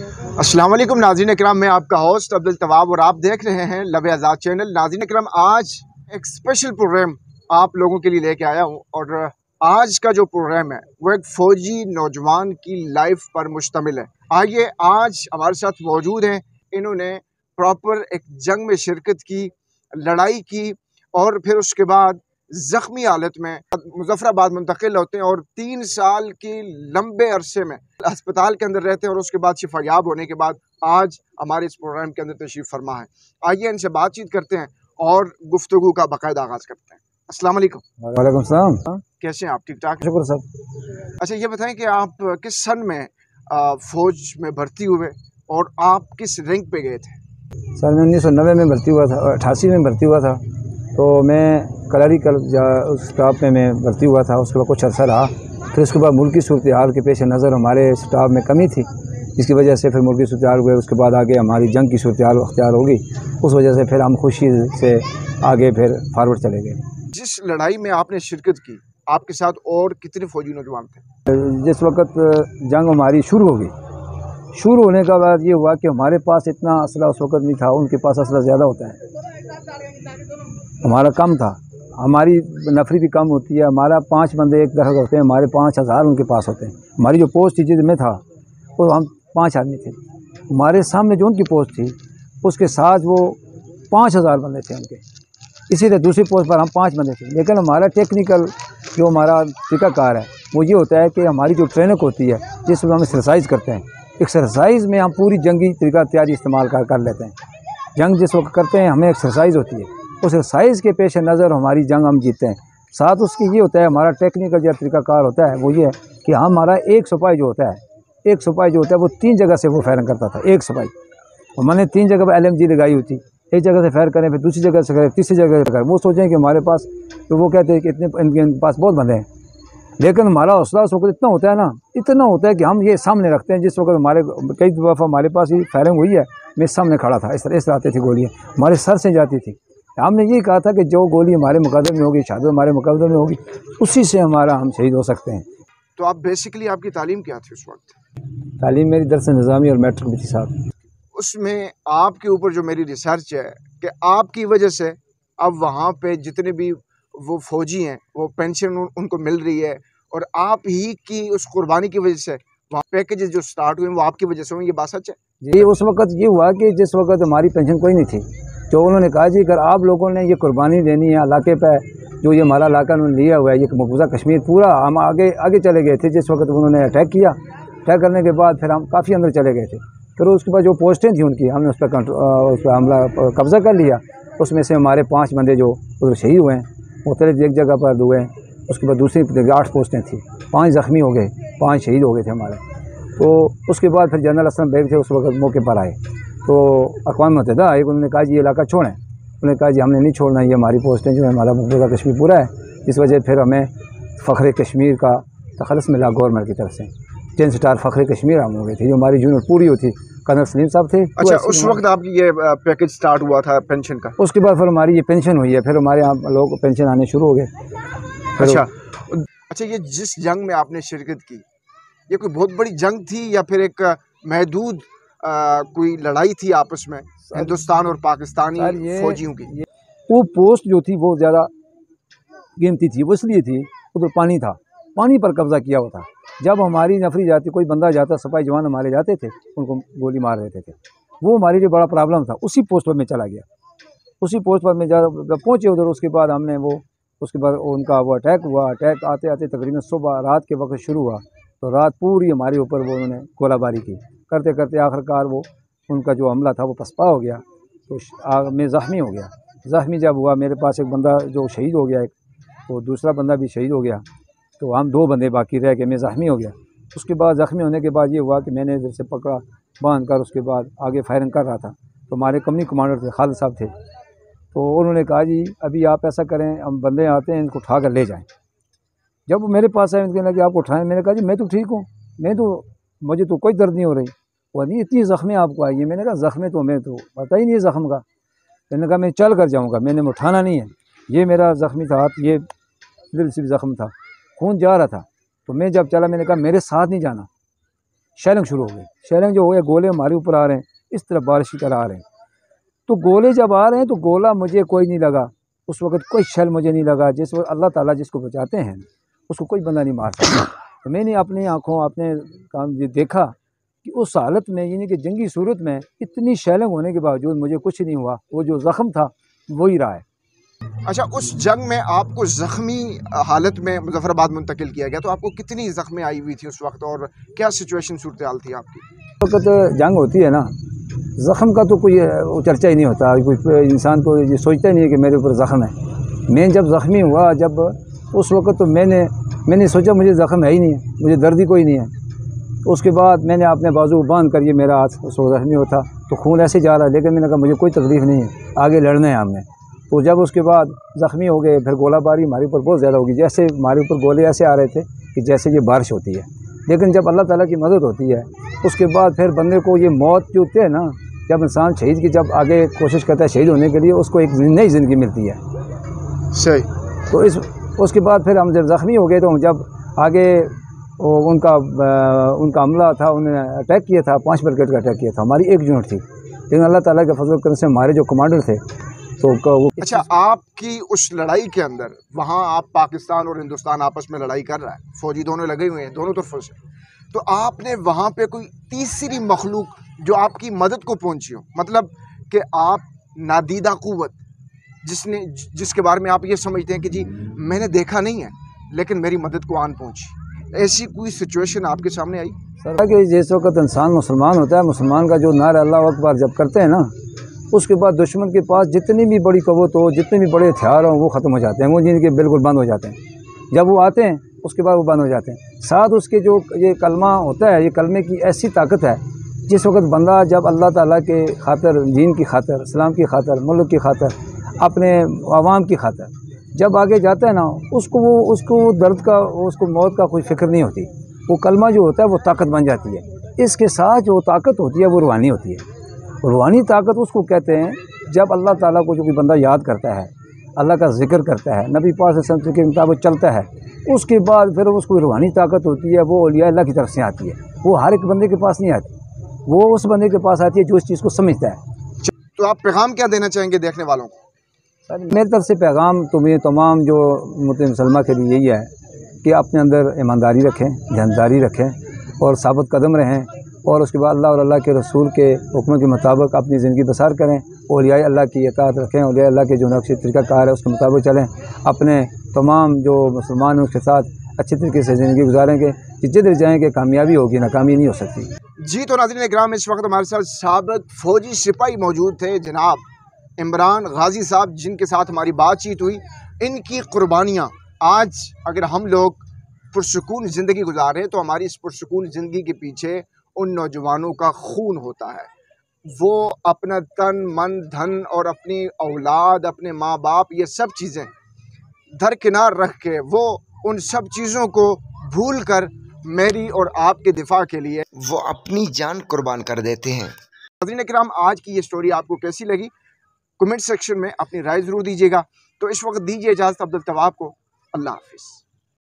अस्सलाम वालेकुम नाजीन कराम मैं आपका होस्ट अब्दुल तवाब और आप देख रहे हैं लब आज़ाद चैनल नाजीन कराम आज एक स्पेशल प्रोग्राम आप लोगों के लिए लेके आया हूँ और आज का जो प्रोग्राम है, वो एक फ़ौजी नौजवान की लाइफ पर मुश्तमिल है। आइए, आज हमारे साथ मौजूद हैं। इन्होंने प्रॉपर एक जंग में शिरकत की, लड़ाई की और फिर उसके बाद ज़ख्मी हालत में मुजफ्फराबाद मुंतकिल होते हैं और तीन साल के लंबे अरसे में अस्पताल के अंदर रहते हैं और उसके बाद शिफायाब होने के बाद आज हमारे इस प्रोग्राम के अंदर तशरीफ़ फरमा है। आइए इनसे बातचीत करते हैं और गुफ्तु का बाकायदा आगाज़ करते हैं। अस्सलाम वालेकुम। वालेकुम सलाम। कैसे हैं आप? ठीक ठाक? शुक्र सब। अच्छा ये बताएँ कि आप किस सन में फ़ौज में भर्ती हुए और आप किस रैंक पे गए थे? सर मैं उन्नीस सौ नब्बे में भर्ती हुआ था अठासी में भर्ती हुआ था। तो मैं कलरी कल उस स्टाफ में मैं भर्ती हुआ था उसके बाद कुछ अर्सा रहा। फिर उसके बाद मुल्की सूरत हाल के पेश नज़र हमारे स्टाफ में कमी थी जिसकी वजह से फिर मुल्की सूरत हाल हुए उसके बाद आगे हमारी जंग की सूरत हाल अख्तियार होगी उस वजह से फिर हम खुशी से आगे फिर फारवर्ड चले गए। जिस लड़ाई में आपने शिरकत की आपके साथ और कितने फौजी नौजवान थे? जिस वक्त जंग हमारी शुरू हो गई शुरू होने का बाद ये हुआ कि हमारे पास इतना असला उस वक्त नहीं था उनके पास असला ज़्यादा होता है। हमारा कम था। हमारी नफरी भी कम होती है, हमारा पाँच बंदे एक तरह होते हैं, हमारे पाँच हज़ार उनके पास होते हैं। हमारी जो पोस्ट थी जिसमें था, वो हम पाँच आदमी थे। हमारे सामने जो उनकी पोस्ट थी, उसके साथ वो पाँच हज़ार बंदे थे उनके। इसीलिए दूसरी पोस्ट पर हम पाँच बंदे थे। लेकिन हमारा टेक्निकल जो हमारा तरीकाकार है, वो ये होता है कि हमारी जो ट्रेनिंग होती है, जिसमें हम एक्सरसाइज करते हैं। एक्सरसाइज में हम पूरी जंगी तरीका तैयारी इस्तेमाल कर कर लेते हैं। जंग जिस वक्त करते हैं, हमें एक्सरसाइज होती है। उस एक्सरसाइज के पेश नज़र हमारी जंग हम जीतते हैं। साथ उसकी ये होता है, हमारा टेक्निकल जो तरीकाकार होता है, वो ये है कि हमारा एक सिपाही जो होता है, एक सिपाही जो होता है, वो तीन जगह से वो फायरिंग करता था, एक सिपाही। और मैंने तीन जगह पर एल लगाई हुई थी। एक जगह से फायर करें, फिर दूसरी जगह से करें, तीसरी जगह से करें। वो सोचें कि हमारे पास तो वो कहते हैं कि इतने इनके पास बहुत बंदे हैं। लेकिन हमारा हौसला उस वक्त इतना होता है ना, इतना होता है कि हम ये सामने रखते हैं, जिस वक्त हमारे, कई दफ़ा हमारे पास ही फायरिंग हुई है, मैं सामने खड़ा था, इस तरह इस तरह आती थी गोलियाँ। हमारे सर से जाती थी। हमने ये कहा था कि जो गोली हमारे मुकदमे में होगी शहादत हमारे मुकदमे में होगी उसी से हमारा हम शहीद हो सकते हैं। तो आप बेसिकली आपकी तालीम क्या थी उस वक्त? तालीम मेरी दरस निज़ामी और मैट्रिक भी थी साथ उसमें आपके ऊपर जो मेरी रिसर्च है कि आपकी वजह से अब वहाँ पे जितने भी वो फौजी हैं वो पेंशन उन, उनको मिल रही है और आप ही की उस कुर्बानी की वजह से वहाँ पैकेज जो स्टार्ट हुए वो आपकी वजह से हुए ये बात सच है? जी उस वक्त ये हुआ कि जिस वक्त हमारी पेंशन कोई नहीं थी तो उन्होंने कहा, जी, अगर आप लोगों ने ये कुर्बानी देनी है इलाके पर जो ये हमारा इलाका उन्होंने लिया हुआ है, ये मकबूजा कश्मीर पूरा, हम आगे आगे चले गए थे जिस वक्त उन्होंने अटैक किया। अटैक करने के बाद फिर हम काफ़ी अंदर चले गए थे। फिर उसके बाद जो पोस्टें थी उनकी, हमने उस पर उस पर हमला कब्ज़ा कर लिया। उसमें से हमारे पाँच बंदे जो उधर शहीद हुए हैं, मुख्तलिफ़ एक जगह पर हुए हैं। उसके बाद दूसरी, आठ पोस्टें थी, पाँच ज़ख्मी हो गए, पाँच शहीद हो गए थे हमारे। तो उसके बाद फिर जनरल असलम बेग थे, उस वक्त मौके पर आए। तो अकवा मतदा एक उन्होंने कहा जी ये इलाका छोड़ें। उन्होंने कहा जी हमने नहीं छोड़ना ये हमारी पोस्टें जो है हमारा मकबूजा कश्मीर पूरा है। इस वजह फिर हमें फ़ख्र कश्मीर का तखलस मिला गवर्नमेंट की तरफ़ से। टेन स्टार फ़ख्र कश्मीर हम हो गए थे जो हमारी जूनियर पूरी होती कर्नल सलीम साहब थे अच्छा उस वक्त आपकी ये पैकेज स्टार्ट हुआ था पेंशन का? उसके बाद फिर हमारी ये पेंशन हुई है फिर हमारे यहाँ लोग पेंशन आने शुरू हो गए। अच्छा अच्छा ये जिस जंग में आपने शिरकत की ये कोई बहुत बड़ी जंग थी या फिर एक महदूद आ, कोई लड़ाई थी आपस में हिंदुस्तान और पाकिस्तानी फौजियों की? वो पोस्ट जो थी वो ज़्यादा कीमती थी वो इसलिए थी उधर पानी था पानी पर कब्ज़ा किया हुआ था। जब हमारी नफरी जाती कोई बंदा जाता सफ़ाई जवान हमारे जाते थे उनको गोली मार देते थे। वो हमारे लिए बड़ा प्रॉब्लम था उसी पोस्ट पर मैं चला गया। उसी पोस्ट पर मैं जब पहुँचे उधर उसके बाद हमने वो उसके बाद उनका वो अटैक हुआ अटैक आते आते तकरीबन सुबह रात के वक्त शुरू हुआ तो रात पूरी हमारे ऊपर वो उन्होंने गोलाबारी की। करते करते आखिरकार वो, उनका जो हमला था वो पसपा हो गया तो मैं ज़ख्मी हो गया। ज़ख्मी जब हुआ, मेरे पास एक बंदा जो शहीद हो गया, एक तो दूसरा बंदा भी शहीद हो गया तो हम दो बंदे बाकी रह गए मैं ज़ख्मी हो गया। उसके बाद, ज़ख्मी होने के बाद ये हुआ कि मैंने इधर से पकड़ा बाँध कर उसके बाद आगे फायरिंग कर रहा था। तो हमारे कंपनी कमांडर थे, खालिद साहब थे। तो उन्होंने कहा, जी, अभी आप ऐसा करें, हम बंदे आते हैं, इनको उठा कर ले जाएँ। जब वो मेरे पास आए कहने लगे आपको उठाएँ? मैंने कहा, जी, मैं तो ठीक हूँ, मैं तो मुझे तो कोई दर्द नहीं हो रही। वो नहीं, इतनी ज़ख्में आपको आई है। मैंने कहा, ज़ख्में तो मैं तो पता ही नहीं है ज़ख्म का। मैंने कहा, मैं चल कर जाऊँगा। मैंने उठाना नहीं है। ये मेरा ज़ख्मी था ये दिल से ज़ख्म था। खून जा रहा था। तो मैं जब चला, मैंने कहा, मेरे साथ नहीं जाना। शेलिंग शुरू हो गई। शेलिंग जो हो गया गोले हमारे ऊपर आ रहे हैं। इस तरह बारिश की तरह आ रहे हैं। तो गोले जब आ रहे हैं तो गोला मुझे कोई नहीं लगा। उस वक्त कोई शल मुझे नहीं लगा। जिस वक्त अल्लाह ताला जिसको बचाते हैं, उसको कोई बंदा नहीं मार सकता। तो मैंने अपनी आँखों, अपने काम देखा। कि उस हालत में यानी कि जंगी सूरत में इतनी शैलंग होने के बावजूद मुझे कुछ नहीं हुआ। वो जो ज़ख़म था वही रहा है। अच्छा उस जंग में आपको ज़ख्मी हालत में मुजफ्फराबाद मुंतकिल किया गया तो आपको कितनी ज़ख्में आई हुई थी उस वक्त और क्या सिचुएशन सूरत हाल थी आपकी? वक्त जंग होती है ना ज़ख़म का तो कोई चर्चा ही नहीं होता। कोई इंसान को ये सोचता ही नहीं है कि मेरे ऊपर ज़ख़म है। मैं जब ज़ख्मी हुआ जब उस वक्त तो मैंने मैंने सोचा मुझे ज़ख़म है ही नहीं है मुझे दर्द ही कोई नहीं है। उसके बाद मैंने अपने बाजू बाँध कर ये मेरा हाथ वक्त ज़ख्मी होता तो खून ऐसे जा रहा है लेकिन मैंने कहा मुझे कोई तकलीफ़ नहीं है आगे लड़ना है हमने। तो जब उसके बाद ज़ख्मी हो गए फिर गोलाबारी हमारे ऊपर बहुत ज़्यादा होगी जैसे हमारे ऊपर गोले ऐसे आ रहे थे कि जैसे ये बारिश होती है। लेकिन जब अल्लाह ताला की मदद होती है उसके बाद फिर बंदे को ये मौत जो होते हैं ना जब इंसान शहीद की जब आगे कोशिश करता है शहीद होने के लिए उसको एक नई ज़िंदगी मिलती है। सही। तो इस उसके बाद फिर हम जब ज़ख्मी हो गए तो हम जब आगे वो उनका उनका हमला था उन्होंने अटैक किया था पाँच ब्रिगेड का अटैक किया था। हमारी एक यूनिट थी। लेकिन अल्लाह ताला के फजल करने से हमारे जो कमांडर थे तो वो अच्छा आपकी उस लड़ाई के अंदर वहाँ आप पाकिस्तान और हिंदुस्तान आपस में लड़ाई कर रहा है। फौजी दोनों लगे हुए हैं दोनों तरफों से। तो आपने वहाँ पे कोई तीसरी मखलूक जो आपकी मदद को पहुँची हो? मतलब कि आप नादीदा कुत जिसने जिसके बारे में आप ये समझते हैं कि जी मैंने देखा नहीं है लेकिन मेरी मदद को आन पहुँची। ऐसी कोई सिचुएशन आपके सामने आई? सर, कि जिस वक्त इंसान मुसलमान होता है, मुसलमान का जो नारा अल्लाह अकबर जब करते हैं ना, उसके बाद दुश्मन के पास जितनी भी बड़ी कवत हो, जितने भी बड़े हथियार हों, वो ख़त्म हो जाते हैं। वो जिनके बिल्कुल बंद हो जाते हैं। जब वो आते हैं, उसके बाद वो बंद हो जाते हैं। साथ उसके जो ये कलमा होता है, ये कलमे की ऐसी ताकत है, जिस वक्त बंदा जब अल्लाह ताला के खातर, दीन की खातर, इस्लाम की खातर, मुल्क की खातर, अपने आवाम की खातर जब आगे जाता है ना, उसको वो, उसको दर्द का, उसको मौत का कोई फ़िक्र नहीं होती। वो कलमा जो होता है, वो ताकत बन जाती है। इसके साथ जो ताकत होती है, वो रूहानी होती है। रूहानी ताकत उसको कहते हैं, जब अल्लाह ताला को जो कोई बंदा याद करता है, अल्लाह का ज़िक्र करता है, नबी पास के मुताबिक चलता है, उसके बाद फिर उसको रूहानी ताकत होती है, वो अलिया अल्लाह की तरफ़ से आती है। वो हर एक बंदे के पास नहीं आती। वो उस बंदे के पास आती है जो इस चीज़ को समझता है। तो आप पैगाम क्या देना चाहेंगे देखने वालों को? मेरी तरफ़ से पैगाम तो मेरे तमाम जो मुसलमान के लिए यही है कि अपने अंदर ईमानदारी रखें, ध्यानदारी रखें और साबित कदम रहें और उसके बाद अल्लाह और अल्लाह के रसूल के हुक्म के मुताबिक अपनी ज़िंदगी बसार करें और या अल्लाह की अतात रखें और अल्लाह के जो नक्श कार है उसके मुताबिक चलें। अपने तमाम जो मुसलमान हैं उसके साथ अच्छे तरीके से ज़िंदगी गुजारेंगे जिधर जाएँगे, कामयाबी होगी, नाकामी नहीं हो सकती। जी तो नाजरन ग्राम इस वक्त हमारे साथ सबक फ़ौजी सिपाही मौजूद थे, जनाब इमरान गाजी साहब, जिनके साथ हमारी बातचीत हुई, इनकी कुर्बानियाँ। आज अगर हम लोग पुरसकून ज़िंदगी गुजार रहे हैं तो हमारी इस पुरसकून ज़िंदगी के पीछे उन नौजवानों का खून होता है। वो अपना तन, मन, धन और अपनी औलाद, अपने माँ बाप ये सब चीज़ें दरकिनार रख के, वो उन सब चीज़ों को भूल कर मेरी और आपके दिफा के लिए वो अपनी जान कुर्बान कर देते हैं। नजरीन कराम, आज की ये स्टोरी आपको कैसी लगी? कमेंट सेक्शन में अपनी राय ज़रूर दीजिएगा। तो इस वक्त दीजिए इजाज़त, अब्दुल तवाब को। अल्लाह हाफिज़।